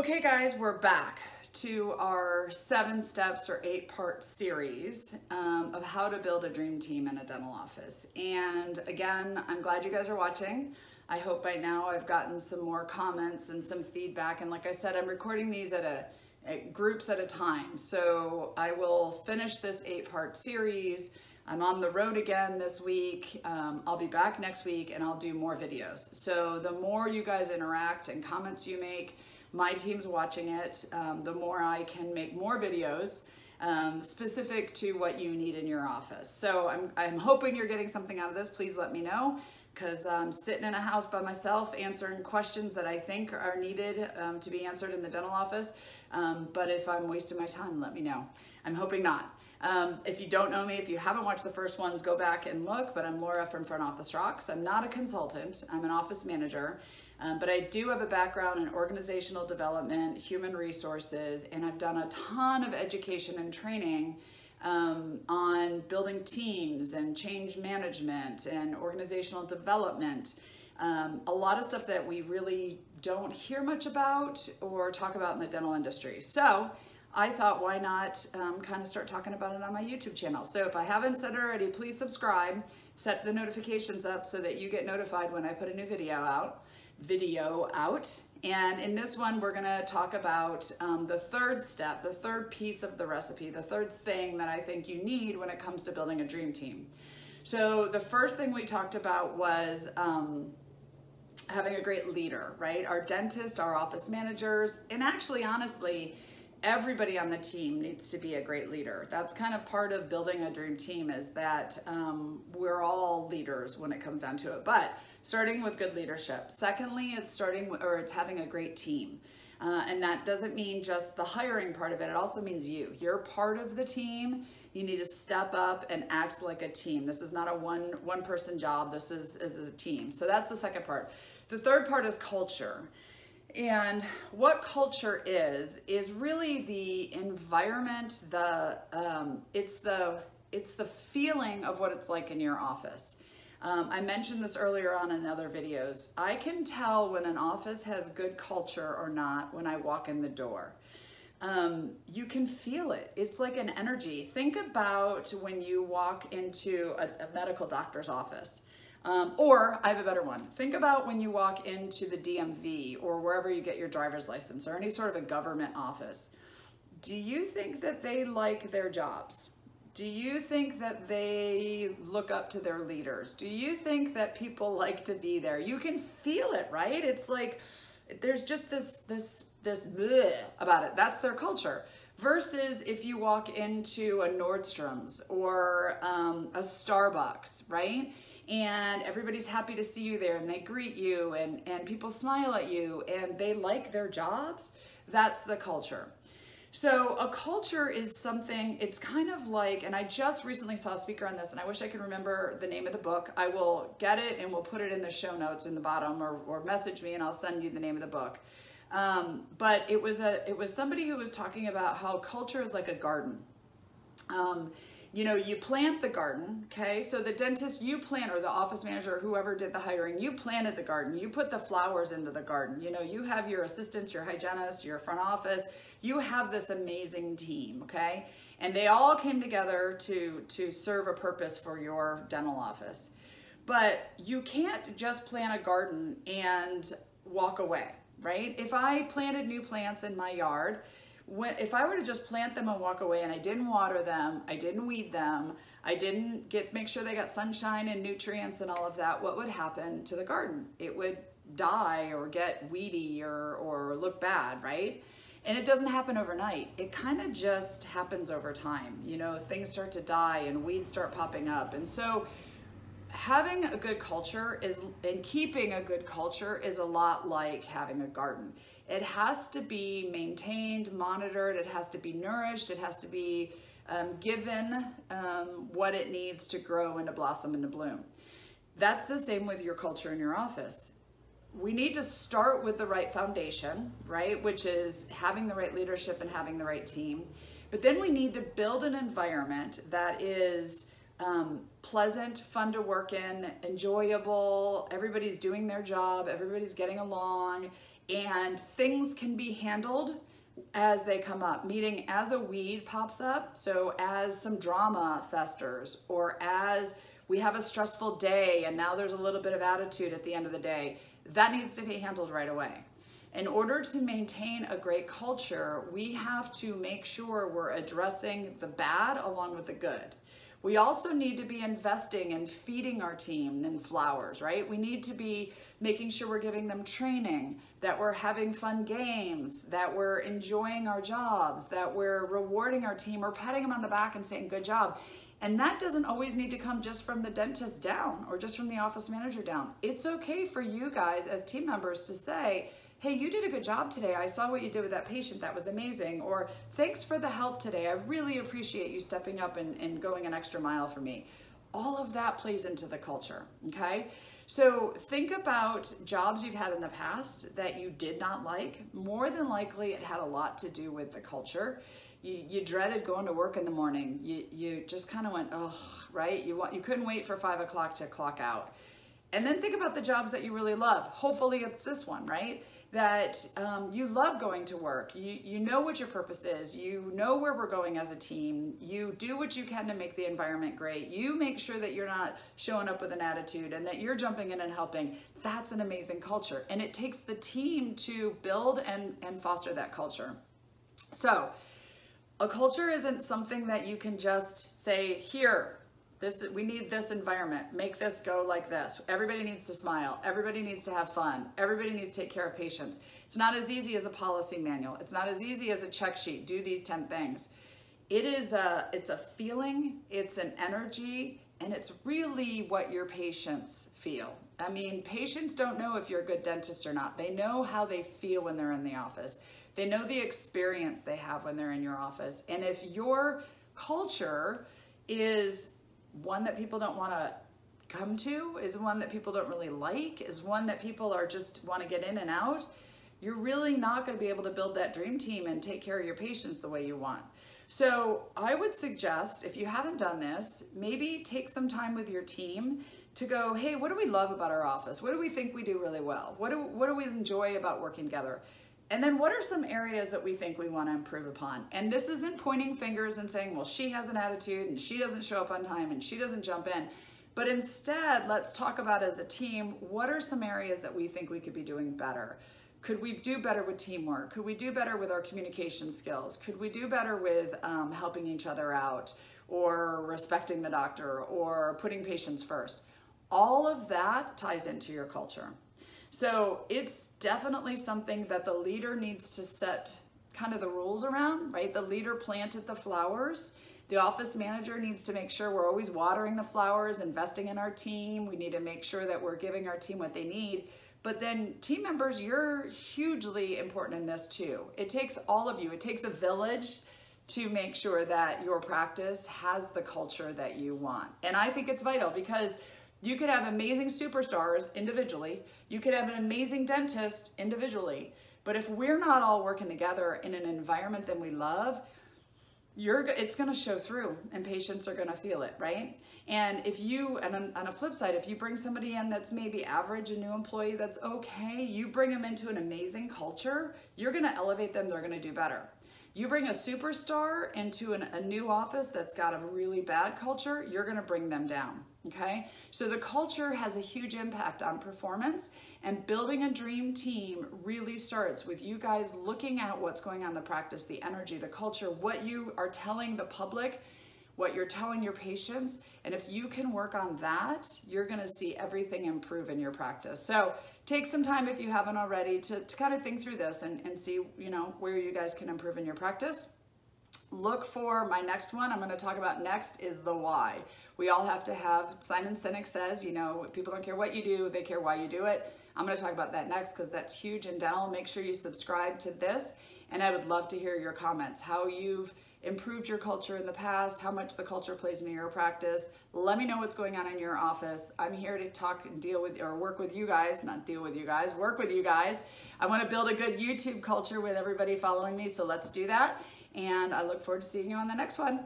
Okay guys, we're back to our seven steps or eight part series um, of how to build a dream team in a dental office. And again, I'm glad you guys are watching. I hope by now I've gotten some more comments and some feedback. And like I said, I'm recording these at a at groups at a time. So I will finish this eight part series. I'm on the road again this week. Um, I'll be back next week and I'll do more videos. So the more you guys interact and comments you make, my team's watching it, um, the more I can make more videos um, specific to what you need in your office. So I'm, I'm hoping you're getting something out of this. Please let me know because I'm sitting in a house by myself answering questions that I think are needed um, to be answered in the dental office. Um, but if I'm wasting my time, let me know. I'm hoping not. Um, if you don't know me, if you haven't watched the first ones, go back and look, but I'm Laura from Front Office Rocks. I'm not a consultant, I'm an office manager. Um, but I do have a background in organizational development, human resources, and I've done a ton of education and training um, on building teams and change management and organizational development. Um, a lot of stuff that we really don't hear much about or talk about in the dental industry. So I thought, why not um, kind of start talking about it on my YouTube channel? So if I haven't said it already, please subscribe, set the notifications up so that you get notified when I put a new video out video out. And in this one, we're gonna talk about um, the third step, the third piece of the recipe, the third thing that I think you need when it comes to building a dream team. So the first thing we talked about was um, having a great leader, right? Our dentist, our office managers, and actually, honestly, everybody on the team needs to be a great leader. That's kind of part of building a dream team is that um, we're all leaders when it comes down to it. But starting with good leadership. Secondly, it's starting or it's having a great team. Uh, and that doesn't mean just the hiring part of it. It also means you. You're part of the team. You need to step up and act like a team. This is not a one one person job. This is, is a team. So that's the second part. The third part is culture. And what culture is is really the environment. The um, it's the it's the feeling of what it's like in your office. Um, I mentioned this earlier on in other videos. I can tell when an office has good culture or not when I walk in the door. Um, you can feel it. It's like an energy. Think about when you walk into a, a medical doctor's office. Um, or I have a better one. Think about when you walk into the DMV or wherever you get your driver's license or any sort of a government office. Do you think that they like their jobs? Do you think that they look up to their leaders? Do you think that people like to be there? You can feel it, right? It's like there's just this this this about it. That's their culture. Versus if you walk into a Nordstrom's or um, a Starbucks, right? And everybody's happy to see you there and they greet you and, and people smile at you and they like their jobs. That's the culture. So a culture is something, it's kind of like, and I just recently saw a speaker on this and I wish I could remember the name of the book. I will get it and we'll put it in the show notes in the bottom or, or message me and I'll send you the name of the book. Um, but it was a, it was somebody who was talking about how culture is like a garden. Um, you know, you plant the garden, okay? So the dentist, you plant, or the office manager, whoever did the hiring, you planted the garden. You put the flowers into the garden. You know, you have your assistants, your hygienists, your front office. You have this amazing team, okay? And they all came together to, to serve a purpose for your dental office. But you can't just plant a garden and walk away, right? If I planted new plants in my yard, when, if I were to just plant them and walk away and I didn't water them, I didn't weed them, I didn't get make sure they got sunshine and nutrients and all of that, what would happen to the garden? It would die or get weedy or, or look bad, right? And it doesn't happen overnight. It kind of just happens over time. You know, things start to die and weeds start popping up. And so having a good culture is, and keeping a good culture is a lot like having a garden. It has to be maintained, monitored, it has to be nourished, it has to be um, given um, what it needs to grow and to blossom and to bloom. That's the same with your culture in your office. We need to start with the right foundation, right? Which is having the right leadership and having the right team. But then we need to build an environment that is um, pleasant, fun to work in, enjoyable, everybody's doing their job, everybody's getting along, and things can be handled as they come up, meaning as a weed pops up, so as some drama festers, or as we have a stressful day and now there's a little bit of attitude at the end of the day, that needs to be handled right away. In order to maintain a great culture, we have to make sure we're addressing the bad along with the good. We also need to be investing in feeding our team in flowers, right? We need to be making sure we're giving them training, that we're having fun games, that we're enjoying our jobs, that we're rewarding our team or patting them on the back and saying, good job. And that doesn't always need to come just from the dentist down or just from the office manager down. It's okay for you guys as team members to say, hey, you did a good job today. I saw what you did with that patient. That was amazing. Or thanks for the help today. I really appreciate you stepping up and, and going an extra mile for me. All of that plays into the culture, okay? So think about jobs you've had in the past that you did not like. More than likely, it had a lot to do with the culture. You, you dreaded going to work in the morning. You, you just kind of went, oh, right? You, want, you couldn't wait for five o'clock to clock out. And then think about the jobs that you really love. Hopefully it's this one, right? That um, you love going to work. You, you know what your purpose is. You know where we're going as a team. You do what you can to make the environment great. You make sure that you're not showing up with an attitude and that you're jumping in and helping. That's an amazing culture. And it takes the team to build and, and foster that culture. So a culture isn't something that you can just say, here, this we need this environment. Make this go like this. Everybody needs to smile. Everybody needs to have fun. Everybody needs to take care of patients. It's not as easy as a policy manual. It's not as easy as a check sheet. Do these 10 things. It is a it's a feeling, it's an energy, and it's really what your patients feel. I mean, patients don't know if you're a good dentist or not. They know how they feel when they're in the office. They know the experience they have when they're in your office. And if your culture is one that people don't want to come to, is one that people don't really like, is one that people are just want to get in and out, you're really not going to be able to build that dream team and take care of your patients the way you want. So I would suggest, if you haven't done this, maybe take some time with your team to go, hey, what do we love about our office? What do we think we do really well? What do, what do we enjoy about working together? And then what are some areas that we think we want to improve upon? And this isn't pointing fingers and saying, well, she has an attitude and she doesn't show up on time and she doesn't jump in. But instead, let's talk about as a team, what are some areas that we think we could be doing better? Could we do better with teamwork? Could we do better with our communication skills? Could we do better with um, helping each other out or respecting the doctor or putting patients first? All of that ties into your culture. So it's definitely something that the leader needs to set kind of the rules around, right? The leader planted the flowers. The office manager needs to make sure we're always watering the flowers, investing in our team. We need to make sure that we're giving our team what they need. But then team members, you're hugely important in this too. It takes all of you. It takes a village to make sure that your practice has the culture that you want. And I think it's vital because you could have amazing superstars individually. You could have an amazing dentist individually. But if we're not all working together in an environment that we love, you're it's going to show through and patients are going to feel it, right? And if you, and on, on a flip side, if you bring somebody in that's maybe average, a new employee that's okay, you bring them into an amazing culture, you're going to elevate them, they're going to do better. You bring a superstar into an, a new office that's got a really bad culture, you're going to bring them down okay? So the culture has a huge impact on performance and building a dream team really starts with you guys looking at what's going on in the practice, the energy, the culture, what you are telling the public, what you're telling your patients, and if you can work on that, you're gonna see everything improve in your practice. So take some time if you haven't already to, to kind of think through this and, and see, you know, where you guys can improve in your practice. Look for my next one. I'm gonna talk about next is the why. We all have to have, Simon Sinek says, you know, people don't care what you do, they care why you do it. I'm gonna talk about that next because that's huge in dental. Make sure you subscribe to this and I would love to hear your comments, how you've improved your culture in the past, how much the culture plays into your practice. Let me know what's going on in your office. I'm here to talk and deal with or work with you guys, not deal with you guys, work with you guys. I want to build a good YouTube culture with everybody following me, so let's do that. And I look forward to seeing you on the next one.